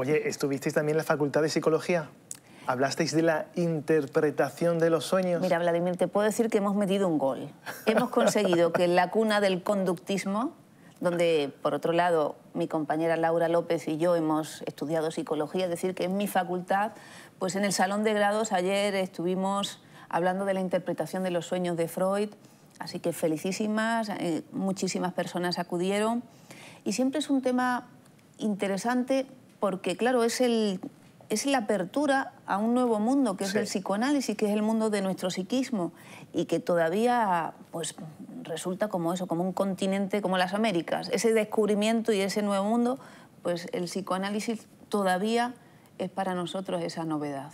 Oye, ¿estuvisteis también en la Facultad de Psicología? ¿Hablasteis de la interpretación de los sueños? Mira, Vladimir, te puedo decir que hemos metido un gol. Hemos conseguido que en la cuna del conductismo, donde, por otro lado, mi compañera Laura López y yo hemos estudiado psicología, es decir, que en mi facultad, pues en el salón de grados ayer estuvimos hablando de la interpretación de los sueños de Freud, así que felicísimas, eh, muchísimas personas acudieron y siempre es un tema interesante porque, claro, es, el, es la apertura a un nuevo mundo, que es el psicoanálisis, que es el mundo de nuestro psiquismo, y que todavía pues, resulta como eso, como un continente como las Américas. Ese descubrimiento y ese nuevo mundo, pues el psicoanálisis todavía es para nosotros esa novedad.